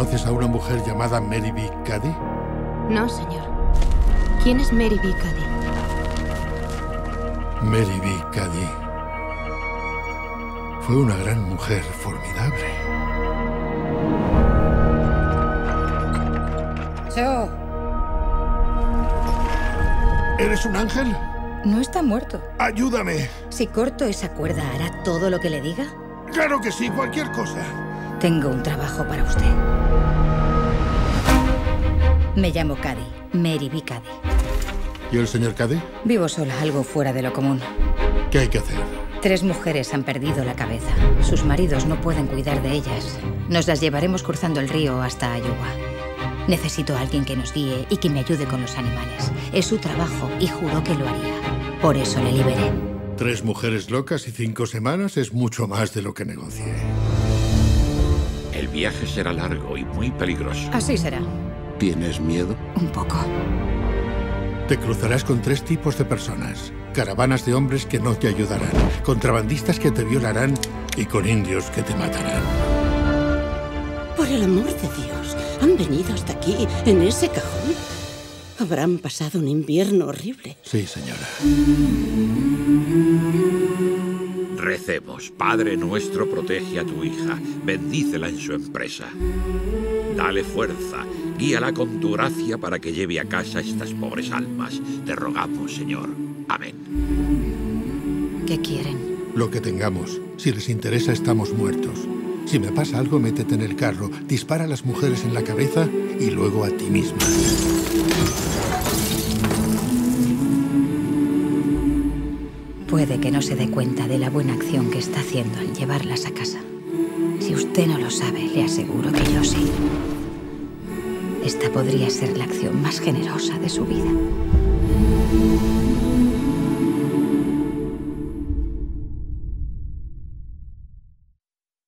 ¿Conoces a una mujer llamada Mary B. Cady? No, señor. ¿Quién es Mary B. Cady? Mary B. Cady fue una gran mujer formidable. Yo. ¿Eres un ángel? No está muerto. Ayúdame. Si corto esa cuerda, ¿hará todo lo que le diga? Claro que sí, cualquier cosa. Tengo un trabajo para usted. Me llamo Cady, Mary B. Cady. ¿Y el señor Cady? Vivo sola, algo fuera de lo común. ¿Qué hay que hacer? Tres mujeres han perdido la cabeza. Sus maridos no pueden cuidar de ellas. Nos las llevaremos cruzando el río hasta Iowa. Necesito a alguien que nos guíe y que me ayude con los animales. Es su trabajo y juró que lo haría. Por eso le liberé. Tres mujeres locas y cinco semanas es mucho más de lo que negocié. El viaje será largo y muy peligroso. Así será. ¿Tienes miedo? Un poco. Te cruzarás con tres tipos de personas. Caravanas de hombres que no te ayudarán, contrabandistas que te violarán y con indios que te matarán. Por el amor de Dios, ¿han venido hasta aquí, en ese cajón? Habrán pasado un invierno horrible. Sí, señora. Recemos, Padre nuestro, protege a tu hija, bendícela en su empresa. Dale fuerza, guíala con tu gracia para que lleve a casa estas pobres almas. Te rogamos, Señor. Amén. ¿Qué quieren? Lo que tengamos. Si les interesa, estamos muertos. Si me pasa algo, métete en el carro, dispara a las mujeres en la cabeza y luego a ti misma. Puede que no se dé cuenta de la buena acción que está haciendo al llevarlas a casa. Si usted no lo sabe, le aseguro que yo sí. Esta podría ser la acción más generosa de su vida.